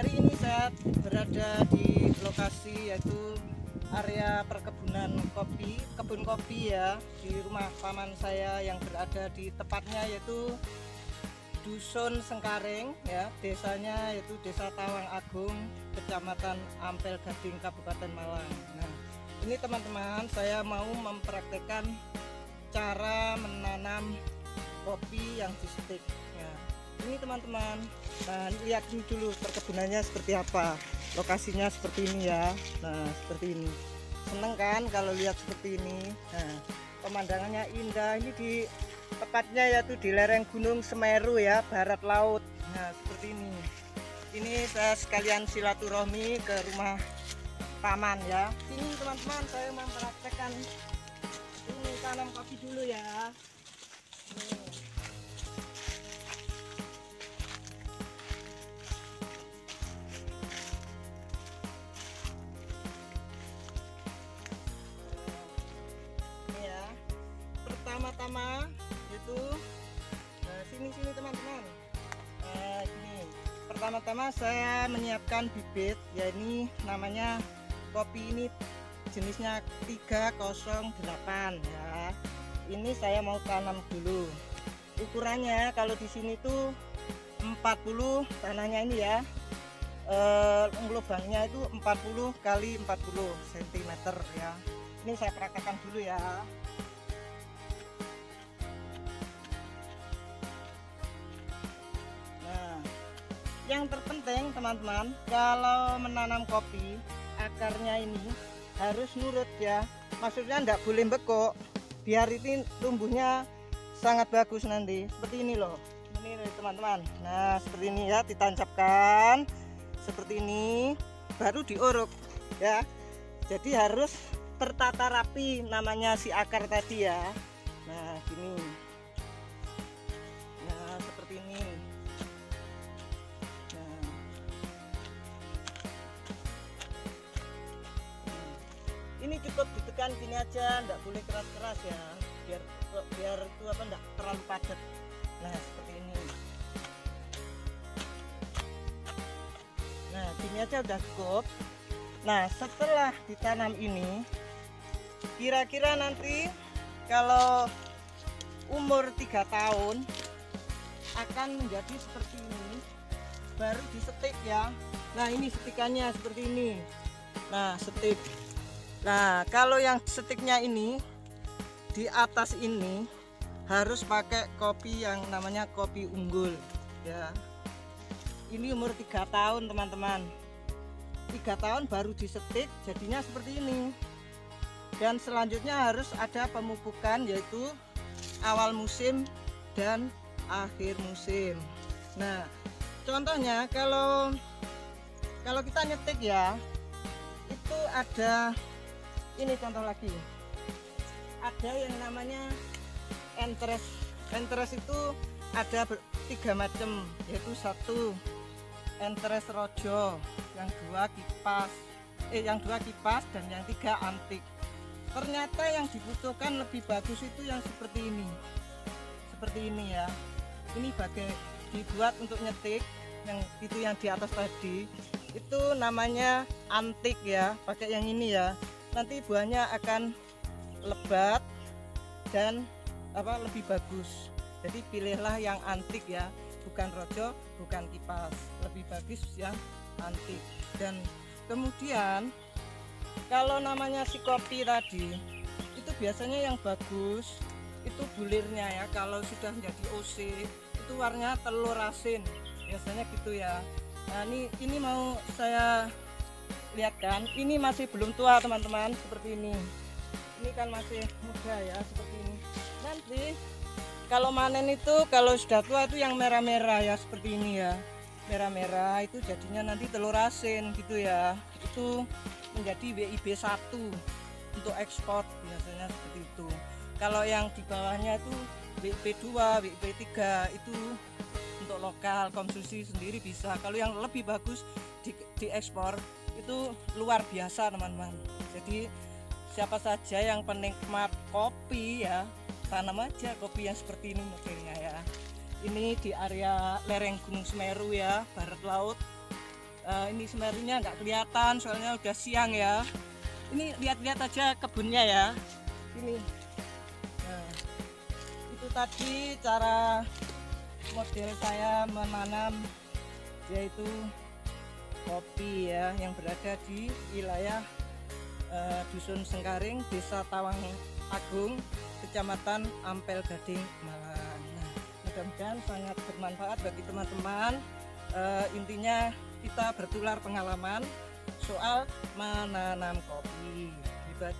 hari ini saya berada di lokasi yaitu area perkebunan kopi, kebun kopi ya di rumah paman saya yang berada di tepatnya yaitu Dusun Sengkareng ya, desanya yaitu Desa Tawang Agung, Kecamatan Ampel Gading, Kabupaten Malang. Nah, ini teman-teman saya mau mempraktekkan cara menanam kopi yang disetik ya. Ini teman-teman, nah lihat ini dulu perkebunannya seperti apa, lokasinya seperti ini ya. Nah seperti ini, seneng kan kalau lihat seperti ini. Nah pemandangannya indah. Ini di tepatnya yaitu di lereng Gunung Semeru ya, barat laut. Nah, seperti ini. Ini saya sekalian silaturahmi ke rumah paman ya. Ini teman-teman saya mempraktekkan ini tanam kopi dulu ya. Pertama-tama itu nah, sini sini teman-teman. Nah, gini. Pertama-tama saya menyiapkan bibit ya ini namanya kopi ini jenisnya 308 ya. Ini saya mau tanam dulu. Ukurannya kalau di sini tuh 40 tanahnya ini ya. Eh, lubangnya itu 40 kali 40 cm ya. Ini saya praktekkan dulu ya. Yang terpenting teman-teman, kalau menanam kopi, akarnya ini harus nurut ya. Maksudnya enggak boleh bekok, biar ini tumbuhnya sangat bagus nanti. Seperti ini loh. Ini teman-teman. Nah, seperti ini ya, ditancapkan seperti ini, baru diuruk ya. Jadi harus tertata rapi namanya si akar tadi ya. Nah, gini. Ini cukup ditekan gini aja, enggak boleh keras-keras ya, biar biar itu apa enggak terlalu padat. Nah, seperti ini. Nah, gini aja udah cukup. Nah, setelah ditanam ini, kira-kira nanti kalau umur tiga tahun akan menjadi seperti ini baru disetik ya nah ini setikannya seperti ini nah setik nah kalau yang setiknya ini di atas ini harus pakai kopi yang namanya kopi unggul ya. Ini umur tiga tahun teman-teman. Tiga tahun baru disetik jadinya seperti ini. Dan selanjutnya harus ada pemupukan yaitu awal musim dan akhir musim. Nah contohnya kalau kalau kita nyetik ya itu ada ini contoh lagi. Ada yang namanya entres entres itu ada tiga macam yaitu satu entres rojo yang dua kipas eh yang dua kipas dan yang tiga antik. Ternyata yang dibutuhkan lebih bagus itu yang seperti ini. Seperti ini ya. Ini bagai dibuat untuk nyetik yang itu yang di atas tadi. Itu namanya antik ya pakai yang ini ya nanti buahnya akan lebat dan apa lebih bagus. Jadi pilihlah yang antik ya bukan rojo bukan kipas. Lebih bagus yang antik. Dan kemudian kalau namanya si kopi tadi itu biasanya yang bagus itu bulirnya ya. Kalau sudah menjadi OC itu warnanya telur asin. Biasanya gitu ya. Nah ini ini mau saya lihatkan ini masih belum tua teman-teman seperti ini. Ini kan masih muda ya seperti ini. Nanti kalau manen itu kalau sudah tua itu yang merah-merah ya seperti ini ya. Merah-merah itu jadinya nanti telur asin gitu ya. Itu menjadi WIB 1 untuk ekspor biasanya seperti itu. Kalau yang di bawahnya itu WIB 2 WIB 3 itu untuk lokal konsumsi sendiri bisa. Kalau yang lebih bagus di, diekspor itu luar biasa teman-teman. Jadi siapa saja yang penikmat kopi ya tanam aja kopi yang seperti ini modelnya ya. Ini di area lereng Gunung Semeru ya barat laut. Eh, ini semerinya nggak kelihatan soalnya udah siang ya. Ini lihat-lihat aja kebunnya ya. Ini. Nah, itu tadi cara model saya menanam yaitu kopi ya yang berada di wilayah eh, Dusun Sengkaring Desa Tawang Agung Kecamatan Ampel Gading Malang nah, mudah-mudahan sangat bermanfaat bagi teman-teman Eh, intinya kita bertular pengalaman soal menanam kopi. Hebat.